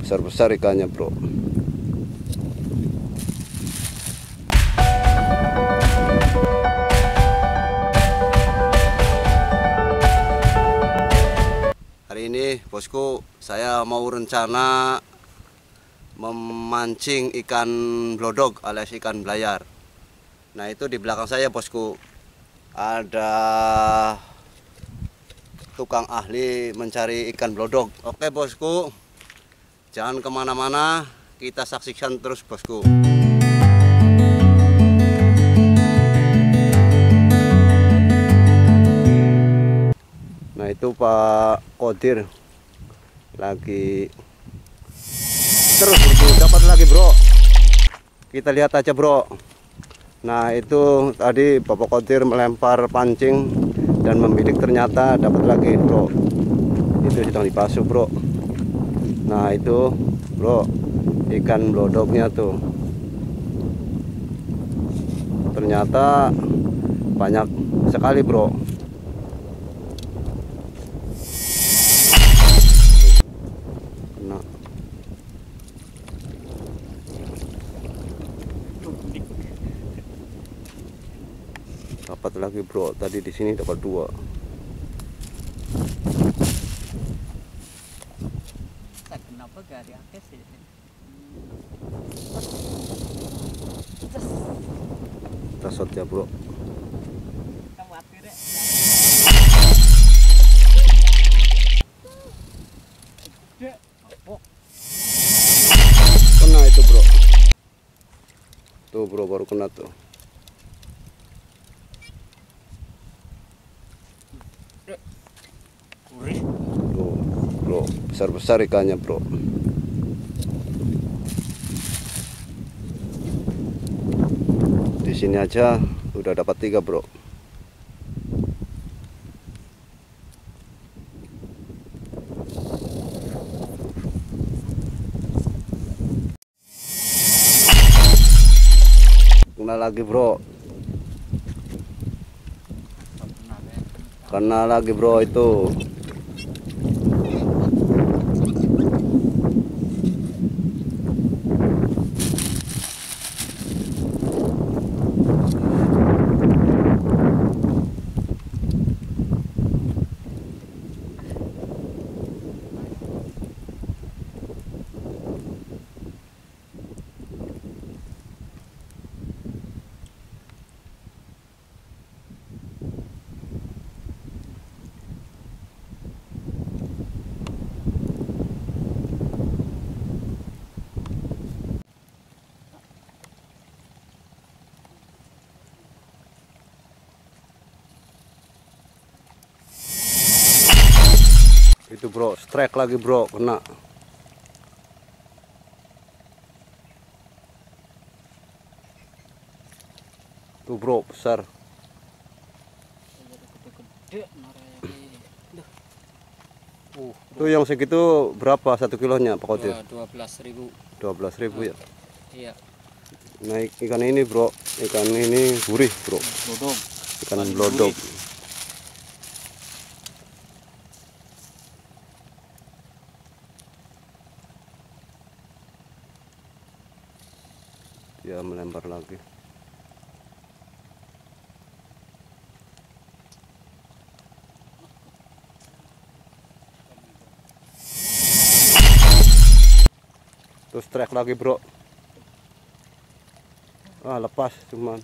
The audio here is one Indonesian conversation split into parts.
besar-besar ikannya bro. Hari ini bosku saya mau rencana memancing ikan blodog alias ikan belayar nah itu di belakang saya bosku. Ada tukang ahli mencari ikan blodog. Oke bosku, jangan ke mana-mana, kita saksikan terus bosku. Nah itu Pak Kodir lagi terus bro, dapat lagi bro. Kita lihat aja bro. Nah itu tadi Bapak Kodir melempar pancing dan membidik ternyata dapat lagi bro itu sedang dipasuh bro nah itu bro ikan blodognya tuh. Ternyata banyak sekali bro. Dapat lagi bro. Tadi di sini dapat dua kenapa gak ada akses ya kita shot ya bro. Kena itu bro. Tuh bro baru kena tuh. Tuh bro. Besar besar ikannya bro sini aja. Udah dapat tiga bro. Kena lagi bro. Kena lagi bro itu itu bro. Strike lagi bro. Kena. Tuh bro. Besar. Uh tuh yang segitu berapa satu kilonya Pak Kodir dua belas ribu. 12.000 ribu ya? Iya. Naik ikan ini bro. Ikan ini gurih bro. Ikan Ikan dia melempar lagi. Terus strike lagi bro. Ah lepas cuman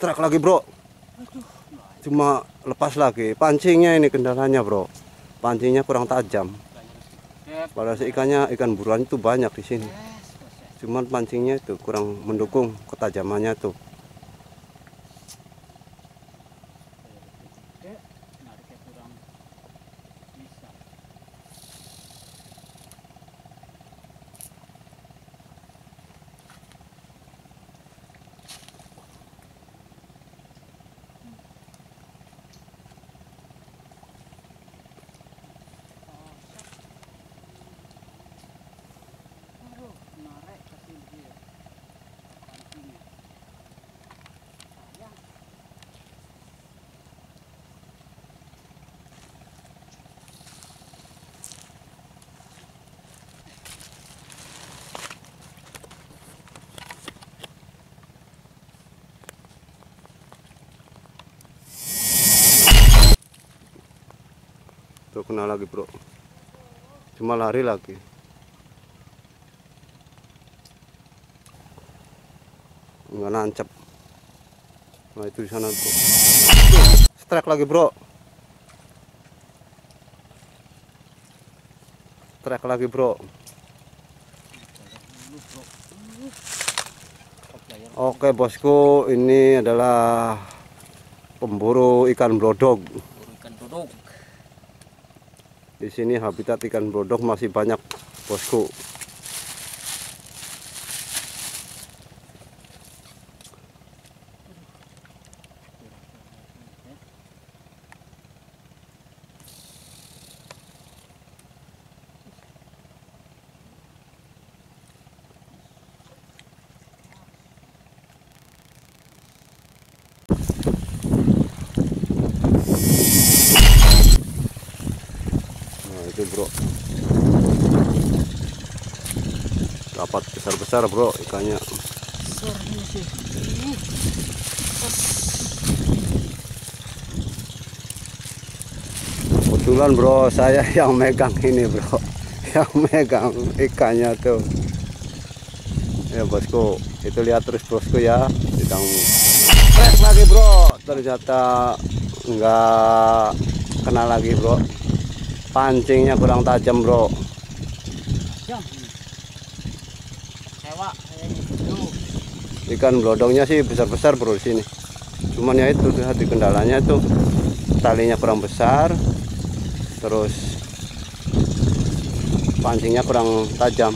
Strike lagi bro. Cuma lepas lagi. Pancingnya ini kendalanya bro. Pancingnya kurang tajam. Sih ikannya ikan buruan itu banyak di sini. Cuman pancingnya itu kurang mendukung ketajamannya tuh. Kena lagi bro. Cuma lari lagi. Nggak nancep. Nah itu di sana bro. Strike lagi bro. Strike lagi bro. Oke bosku, ini adalah pemburu ikan blodog. ikan duduk Di sini habitat ikan blodog masih banyak bosku. Itu bro. Dapat besar-besar bro ikannya. Kebetulan bro saya yang megang ini bro. Yang megang ikannya tuh. Ya bosku, itu lihat terus bosku ya. Sedang lagi bro. Ternyata nggak kena lagi bro. Pancingnya kurang tajam bro. Ikan blodongnya sih besar-besar bro di sini. Cuman ya itu di kendalanya itu talinya kurang besar. Terus pancingnya kurang tajam.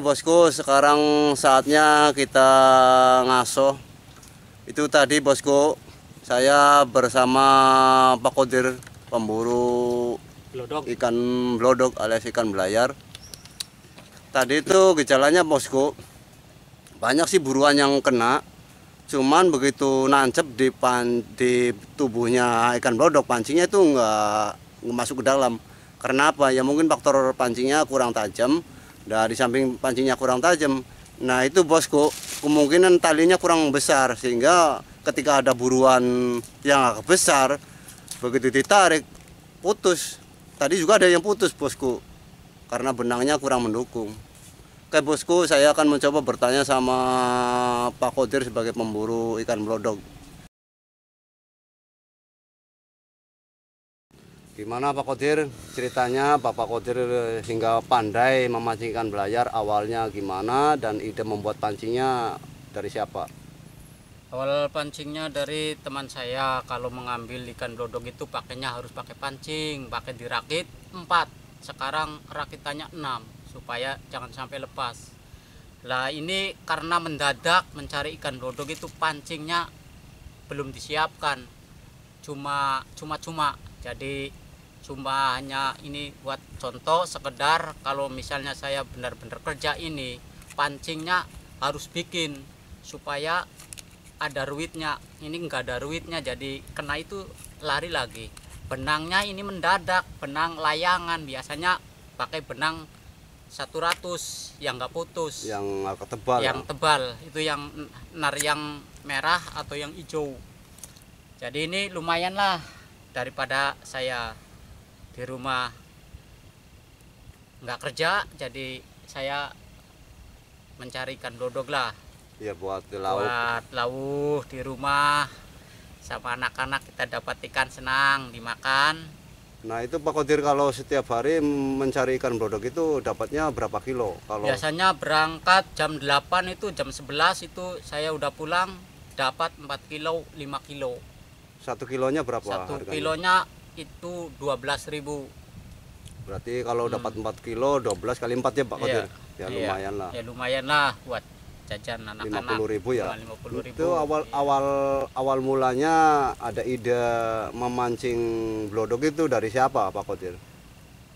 Bosku, sekarang saatnya kita ngaso. Itu tadi bosku, saya bersama Pak Kodir, pemburu glodok ikan blodok alias ikan belayar. Tadi itu gejalanya bosku, banyak sih buruan yang kena. Cuman begitu nancep di pan, di tubuhnya ikan blodok, pancingnya itu nggak masuk ke dalam. Karena apa? Ya mungkin faktor pancingnya kurang tajam. Dari samping pancingnya kurang tajam. Nah itu bosku, kemungkinan talinya kurang besar sehingga ketika ada buruan yang agak besar, begitu ditarik putus. Tadi juga ada yang putus bosku, karena benangnya kurang mendukung. Oke bosku, saya akan mencoba bertanya sama Pak Kodir sebagai pemburu ikan blodog. Gimana Pak Kodir? Ceritanya Bapak Kodir hingga pandai memancing ikan belayar awalnya gimana? Dan ide membuat pancingnya dari siapa? awal pancingnya dari teman saya. Kalau mengambil ikan blodog itu pakainya harus pakai pancing pakai dirakit 4 sekarang rakitannya 6 supaya jangan sampai lepas. Lah ini karena mendadak mencari ikan blodog itu pancingnya belum disiapkan. Cuma cuma cuma jadi cuma hanya ini buat contoh sekedar kalau misalnya saya benar-benar kerja ini pancingnya harus bikin supaya ada ruitnya. Ini enggak ada ruitnya jadi kena itu lari lagi. Benangnya ini mendadak benang layangan. Biasanya pakai benang 100 yang enggak putus. Yang tebal. yang tebal. Itu yang nar yang merah atau yang hijau. Jadi ini lumayan lah daripada saya di rumah nggak kerja jadi saya mencari ikan dodog lah Ya buat di laut. buat lauh di rumah sama anak-anak kita dapat ikan senang dimakan Nah itu Pak Kodir kalau setiap hari mencari ikan blodok itu dapatnya berapa kilo? Kalau Biasanya berangkat jam 8 itu jam 11 itu saya udah pulang dapat 4 kilo 5 kilo. satu kilonya berapa Satu harganya? kilonya itu 12.000. Berarti kalau dapat 4 kilo 12 kali 4 ya Pak Hmm. Iya, Kodir? Ya iya. lumayan lah. Ya lumayan lah buat jajan anak-anak. 50.000 ya? Cuma 50.000. Itu awal awal awal mulanya ada ide memancing blodok itu dari siapa Pak Kodir?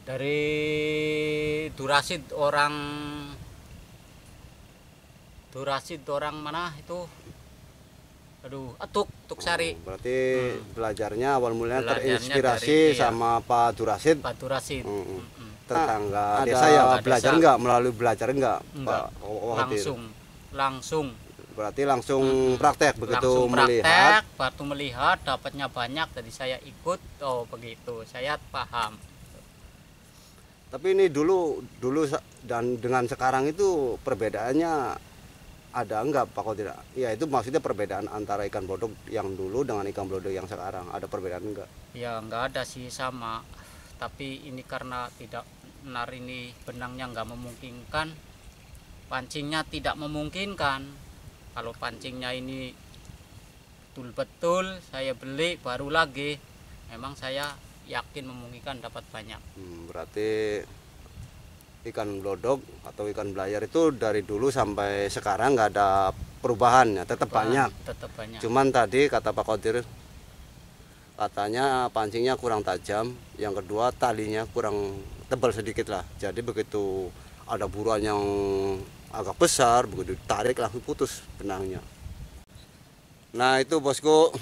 Dari Durasid orang Durasid orang mana itu? Aduh, Atuk, Tuk Sari. Oh, berarti belajarnya awal mulanya Hmm. Belajarnya terinspirasi dari- iya. sama Pak Durasid Pak Durasid. Mm-mm. Mm-mm. tetangga Ada desa ya desa. belajar enggak melalui belajar enggak Enggak. Pak Kodir? Langsung langsung Berarti langsung praktek begitu langsung melihat praktek, waktu melihat dapatnya banyak jadi saya ikut oh begitu saya paham Tapi ini dulu dulu dan dengan sekarang itu perbedaannya ada enggak Pak Kodir? Ya itu maksudnya perbedaan antara ikan blodok yang dulu dengan ikan blodok yang sekarang. Ada perbedaan enggak? ya nggak ada sih sama tapi ini karena tidak benar ini benangnya nggak memungkinkan pancingnya tidak memungkinkan kalau pancingnya ini betul-betul saya beli baru lagi memang saya yakin memungkinkan dapat banyak Hmm, berarti ikan blodok atau ikan belayar itu dari dulu sampai sekarang nggak ada perubahan ya, tetap banyak. tetap banyak Cuman tadi kata Pak Kodir katanya pancingnya kurang tajam, yang kedua talinya kurang tebal sedikit lah. Jadi begitu ada buruan yang agak besar, begitu ditarik langsung putus benangnya. Nah itu bosku,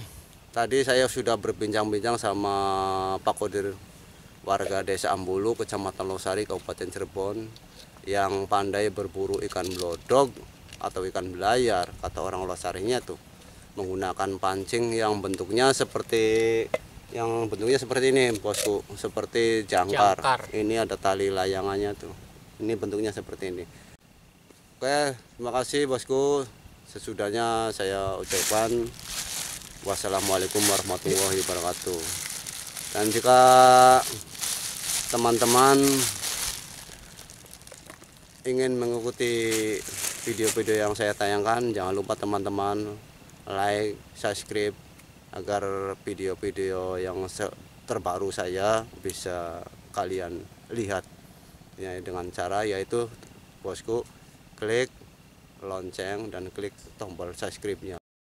tadi saya sudah berbincang-bincang sama Pak Kodir warga desa Ambulu, kecamatan Losari, Kabupaten Cirebon yang pandai berburu ikan blodog atau ikan belayar kata orang Losarinya tuh. Menggunakan pancing yang bentuknya seperti yang bentuknya seperti ini bosku seperti jangkar. Jangkar. ini ada tali layangannya tuh. Ini bentuknya seperti ini. Oke terima kasih bosku. Sesudahnya saya ucapkan wassalamualaikum warahmatullahi wabarakatuh. Dan jika teman-teman ingin mengikuti video-video yang saya tayangkan jangan lupa teman-teman like, subscribe agar video-video yang terbaru saya bisa kalian lihat. Ya dengan cara yaitu bosku klik lonceng dan klik tombol subscribe-nya